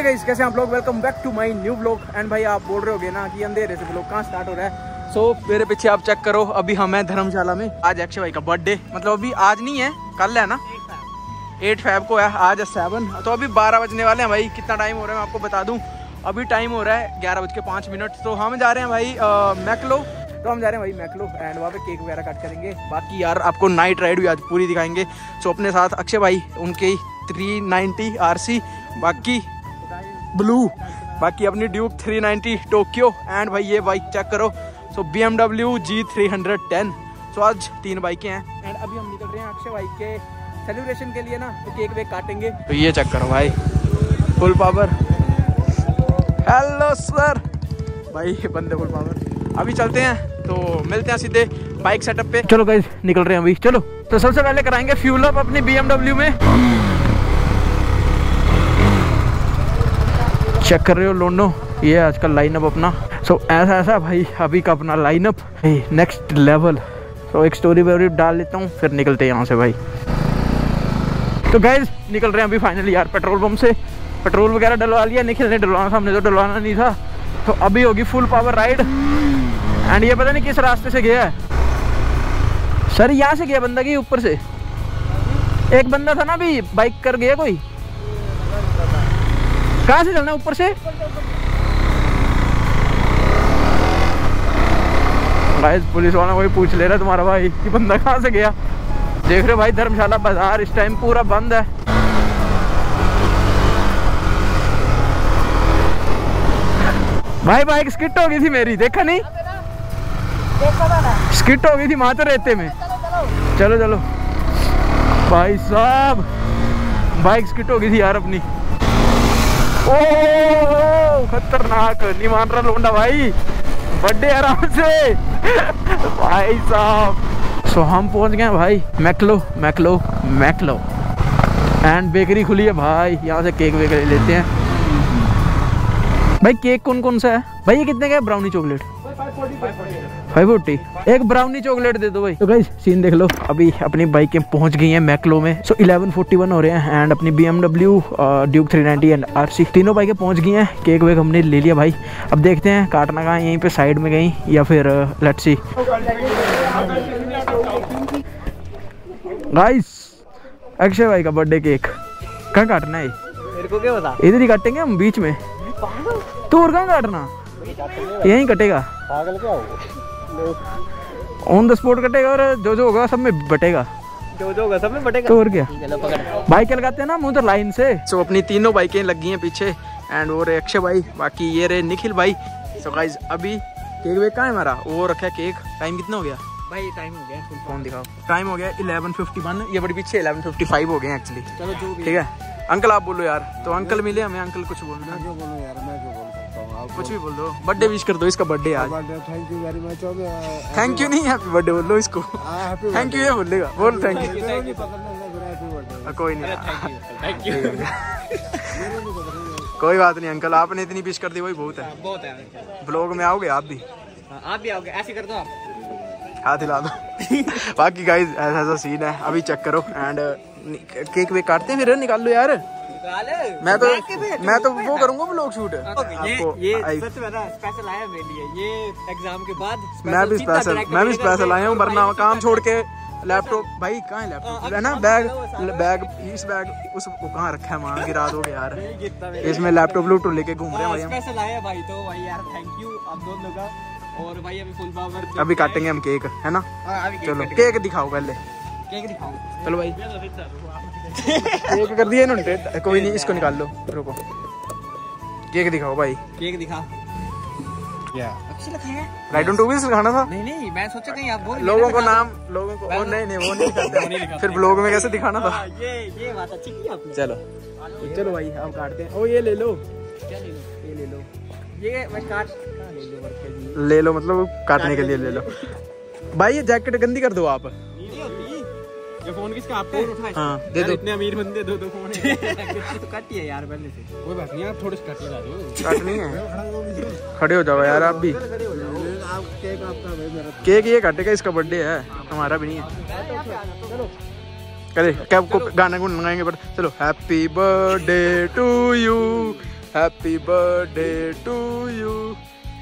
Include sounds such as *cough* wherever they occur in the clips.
Hey guys कैसे आप लोग? Welcome back to my new blog and भाई आप बोल रहे होगे ना कि अंधेरे से ब्लॉग कहाँ स्टार्ट हो रहा है? सो so, मेरे पीछे आप चेक करो अभी हम हैं धर्मशाला में। आज अक्षय भाई का बर्थडे मतलब अभी आज नहीं है कल है ना? एट फाइव को है आज है सेवन तो अभी बारह बजने वाले हैं भाई कितना टाइम हो रहा है मैं आपको बता दूँ? अभी टाइम हो रहा है ग्यारह बज के पाँच मिनट तो हम जा रहे हैं भाई मैकलो तो हम जा रहे हैं भाई मैकलो एंड वहाँ पे केक वगैरह कट करेंगे. बाकी यार आपको नाइट राइड भी आज पूरी दिखाएँगे. सो अपने साथ अक्षय भाई उनके थ्री नाइन्टी आर बाकी ब्लू। बाकी अपनी ड्यूक 390 टोक्यो। एंड भाई ये बाइक चेक करो। So B M W G three hundred ten so आज तीन बाइकें हैं। एंड अभी हम निकल रहे हैं अक्षय बाइक के सेलिब्रेशन के लिए ना तो केक वेक काटेंगे। तो ये चेक करो भाई। फुल पावर हेलो सर भाई बंदे फुल पावर अभी चलते हैं तो मिलते हैं सीधे बाइक सेटअप पे। चलो गाइज़ निकल रहे हैं अभी। चलो तो सबसे पहले कराएँगे फ्यूल अप अपनी बी में। चेक कर रहे हो लोनो ये आज आजकल लाइनअप अपना। सो ऐसा ऐसा भाई, अभी का अपना लाइनअप नेक्स्ट लेवल सो एक स्टोरी वोरी डाल लेता हूँ, फिर निकलते हैं यहाँ से भाई। तो गैस निकल रहे हैं अभी फाइनली यार पेट्रोल पंप से। पेट्रोल वगैरह डलवा लिया निखिल ने डलवाना हमने तो डलवाना नहीं था। तो अभी होगी फुल पावर राइड एंड ये पता नहीं किस रास्ते से गया है। सर यहाँ से गया बंदा की ऊपर से? एक बंदा था ना अभी बाइक कर गया कोई? कहाँ से चलना ऊपर से गाइस पुलिस वाला कोई पूछ ले रहा तुम्हारा भाई कि बंदा कहाँ से गया? देख रहे भाई, धर्मशाला बाज़ार इस टाइम पूरा बंद है। भाई बाइक स्किट हो गई थी मेरी, देखा नहीं? स्किट हो गई थी मात्र रहते में। चलो चलो। भाई साहब बाइक स्किट हो गई थी यार अपनी। ओ, खतरनाक नहीं मान रहा लोंडा भाई। बर्थडे आराम से। भाई साहब। सो हम पहुँच गए भाई, मैकलो मैकलो मैकलो। एंड बेकरी खुली है भाई। यहाँ से केक वेक लेते हैं। भाई केक कौन कौन सा है? भाई, ये कितने का है? ब्राउनी चॉकलेट फाइव फोर्टी एक ब्राउनी चॉकलेट दे दो भाई। तो भाई सीन देख लो। अभी अपनी बाइकें पहुँच गई हैं मैकलो में। सो इलेवन फोर्टी वन हो रहे हैं एंड अपनी B M W Duke three ninety and R C तीनों बाइकें पहुँच गई हैं। केक वेक हमने ले लिया भाई। अब देखते हैं काटना कहाँ यहीं पे साइड में गई या फिर लेट्स सी गाइस अक्षय भाई का बर्थडे केक कहाँ काटना है? मेरे को क्या बता इधर ही काटेंगे हम बीच में। तो और कहाँ काटना? यहीं कटेगा। पागल क्या हो? ऑन द स्पॉट कटेगा और जो जो होगा सब में बटेगा। जो जो होगा सब में बटेगा। तो और क्या? बाइक लगाते हैं ना मुझे लाइन से। सो अपनी तीनों बाइकें लगी हैं पीछे एंड वो रहे अक्षय भाई बाकी ये रहे निखिल भाई। सो गाइज़ अभी केक वेक कहाँ है हमारा? वो रखा है केक टाइम कितना हो गया? भाई टाइम हो गया। फ़ोन दिखाओ। टाइम हो गया 11:51 ये बड़ी पीछे 11:55 हो गए एक्चुअली चलो जो भी ठीक है? अंकल आप बोलो यार। तो अंकल मिले हमें अंकल कुछ बोल रहे जो बोलो यार मैं जो बोल हूँ। कुछ भी बोल दो। बर्थडे विश कर दो इसका बर्थडे आज। Thank you very much thank you नहीं हैप्पी बर्थडे बोल लो इसको। थैंक यू ये बोलेगा। बोल थैंक यू कोई नहीं। थैंक यू कोई बात नहीं अंकल आपने इतनी विश कर दी वही बहुत है। बहुत है ब्लॉग में आओगे आप भी? आप भी आओगे ऐसे कर दो आप। हाथ हिला दो। बाकी गाइस ऐसा ऐसा सीन है अभी चेक करो एंड केक वेक काटते हैं फिर निकाल लो यार। मैं तो मैं तो वो करूँगा ब्लॉग शूट आपको ये सच में स्पेशल आया मेरे लिए। ये एग्ज़ाम के बाद मैं भी स्पेशल मैं भी स्पेशल आया हूँ वरना काम छोड़ के लैपटॉप भाई कहाँ है हाँ, लैपटॉप है ना बैग। बैग इस बैग उस कहाँ रखा है वहाँ? *laughs* गिरा दोगे यार। इसमें लैपटॉप लूटो लेके घूम रहे हैं स्पेशल आया भाई तो भाई यार थैंक यू आप दोनों का। और भाई अभी फुल पावर अभी काटेंगे हम केक है ना? चलो केक दिखाओ पहले। केक दिखाओ चलो भाई। केक कर दिया इन्होंने। कोई नहीं इसको निकाल लो। रुको। केक दिखाओ भाई। केक दिखा। अच्छी है। राइट टू भी खाना था? नहीं नहीं मैं सोचा कहीं आप बोल लोगों को नाम लोगों को वो नहीं नहीं वो नहीं *laughs* करते। फिर ब्लॉग में कैसे दिखाना था? ये ये बात अच्छी की आपने। चलो। चलो भाई हम काटते हैं। ओ ये ले लो। क्या ले लो? ये ले लो। ये मैं काट ले लो मतलब काटने के लिए ले लो। भाई ये जैकेट गंदी कर दो आप। नहीं ये फ़ोन किसका आपको? उठाए हाँ दे दो। इतने अमीर बंदे दो दो फ़ोन। *laughs* *laughs* तो कट ही है यार पहले से। कोई बात नहीं आप थोड़े से कट लगा दो। काटनी है। खड़े हो जाओ यार आप भी। आप केक आपका भाई मेरा। केक ये काटेगा इसका बर्थडे है। हमारा भी नहीं है। करे क्या आपको गाना गुन मंगाएँगे पर चलो happy birthday to you happy birthday to you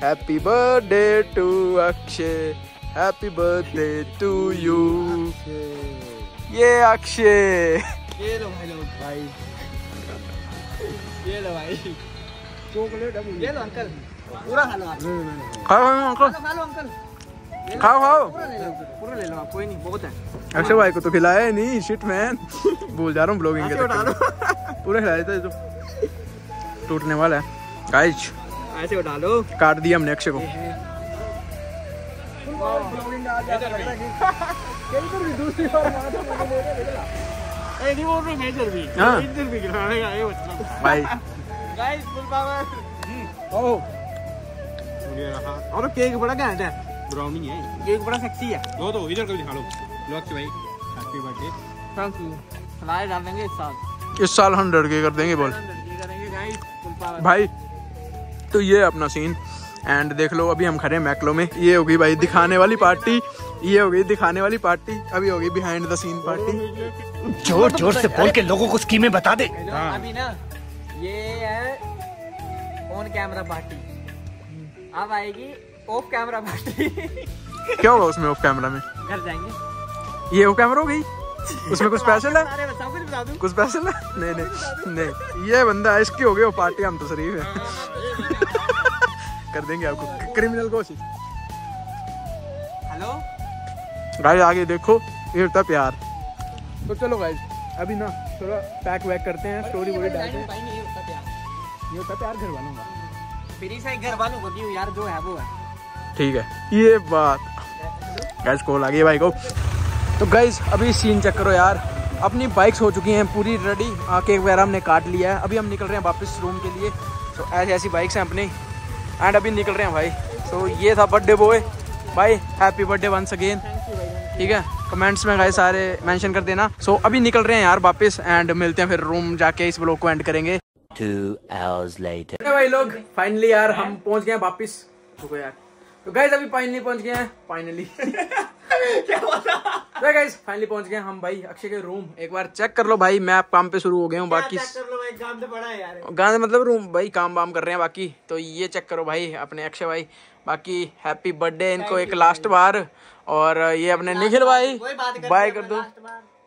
happy birthday to Akshay happy birthday to you ये अक्षय। ये लो भाई लो भाई। ये लो भाई। चॉकलेट ये लो अंकल। पूरा खा लो खाओ खाओ अंकल खा लो अंकल। खाओ खाओ। पूरा ले लो पूरा ले लो कोई नहीं बहुत है। अक्षय भाई को तो खिलाया नहीं शिट मैन भूल जा रहा हूँ ब्लॉगिंग के पूरा खिलाया था तो टूटने वाला है। गाइस ऐसे उठा लो। काट दिया हमने अक्षय को। ए नहीं रहे मेजर भी। हाँ। इधर भी गिराने का ये मतलब भाई। गाइस फुल पावर ओ। ये रहा। और केक बड़ा घैंट है। ब्राउनी है। केक बड़ा सेक्सी है। वो तो इधर कभी दिखा लो। भाई। Happy birthday thank you fly डाल देंगे इस साल। इस साल हंड्रेड के कर देंगे बोल। ये करेंगे गाइस फुल पावर भाई तो ये अपना सीन एंड देख लो अभी हम खड़े हैं मैकलो में। ये होगी भाई दिखाने वाली पार्टी ये हो गई दिखाने वाली पार्टी अभी होगी बिहाइंड द सीन पार्टी ज़ोर ज़ोर से बोल के लोगों को स्कीमें बता दे। अभी ना ये है ऑन कैमरा पार्टी अब आएगी ऑफ़ कैमरा पार्टी क्या होगा उसमें ऑफ़ कैमरा में? घर जाएँगे। ये ऑफ़ कैमरा हो गई? उसमें कुछ स्पेशल है? कुछ बता दूँ। कुछ स्पेशल है? नहीं नहीं नहीं। ये बंदा इसकी हो गई वो पार्टी हम तो शरीफ है। *laughs* कर देंगे आपको क्रिमिनल कोशिश हेलो गाइस आगे देखो ये होता प्यार। तो चलो गाइस अभी ना थोड़ा पैक वैक करते हैं स्टोरी वोरी डालते हैं। ये होता प्यार। घर वालों का। फ्री से घर वालों को दियो यार जो है वो है। ठीक है ये बात। गैस कॉल आ गई भाई को। तो गाइज़ अभी सीन चेक करो यार। अपनी बाइक्स हो चुकी हैं पूरी रेडी केक वगैरह हमने काट लिया है। अभी हम निकल रहे हैं वापस रूम के लिए। तो ऐसी ऐसी बाइक्स हैं अपनी। एंड अभी निकल रहे हैं भाई। तो ये था बर्थडे बॉय भाई हैप्पी बर्थडे वंस अगेन ठीक है? कमेंट्स में गाइस सारे मेंशन कर देना। सो so, अभी निकल रहे हैं यार वापस एंड मिलते हैं फिर रूम जाके इस ब्लॉग को एंड करेंगे। Two hours later. Okay, भाई लोग फाइनली यार हम पहुँच गए हैं वापिस। यार। तो गाइज़ अभी फाइनली पहुँच गए हैं फाइनली *laughs* तो गाइज़ फाइनली पहुँच गए हम भाई अक्षय के रूम एक बार चेक कर लो भाई मैं काम पे शुरू हो गया हूँ बाकी कर लो भाई? काम तो बड़ा है यार। गाँव मतलब रूम भाई काम वाम कर रहे हैं बाकी। तो ये चेक करो भाई अपने अक्षय भाई। बाकी हैप्पी बर्थडे इनको एक लास्ट बार। और ये अपने निखिल भाई बाय कर दो।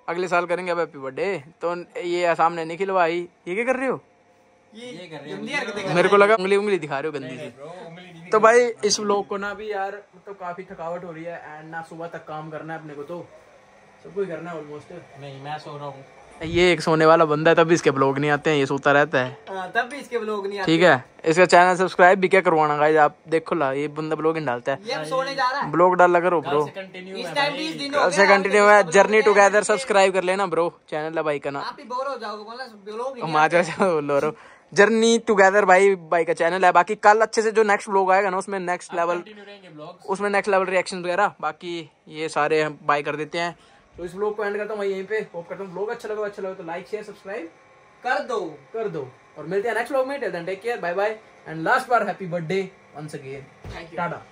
अगले साल करेंगे अब हैप्पी बर्थडे तो ये सामने निखिल भाई ये क्या कर रहे हो? मेरे को लगा उंगली उंगली दिखा रहे हो गंदी से। तो भाई इस व्लॉग को ना भी यार मतलब काफ़ी थकावट हो रही है एंड ना सुबह तक काम करना है अपने को तो। सब कुछ करना है ऑलमोस्ट नहीं मैं सो रहा हूँ। ये एक सोने वाला बंदा है तभी इसके ब्लॉग नहीं आते हैं ये सोता रहता है। हाँ, तब भी इसके लोग नहीं आते। ठीक है इसका चैनल सब्सक्राइब भी क्या करवाना गाइस आप देखो ला ये बंदा ब्लॉग नहीं डालता है। ये अब सोने जा रहा है। ब्लॉग डाल लगा रो ब्रो इस टाइम बीस दिन हो कल गए से कंटिन्यू है जर्नी टुगेदर सब्सक्राइब कर लेना ब्रो चैनल है भाई का ना। आप ही बोर हो जाओगे बोला *laughs* जर्नी टुगेदर भाई भाई का चैनल है। बाकी कल अच्छे से जो नेक्स्ट ब्लॉग आएगा ना उसमें नेक्स्ट लेवल उसमें नेक्स्ट लेवल रिएक्शन वगैरह। बाकी ये सारे हम बाय कर देते हैं। तो इस ब्लॉग को एंड करता हूँ मैं यहीं पे। होप करता हूँ ब्लॉग अच्छा लगा अच्छा लगा तो लाइक शेयर सब्सक्राइब कर दो कर दो। और मिलते हैं नेक्स्ट ब्लॉग में। Take care bye bye and last bar happy birthday once again tata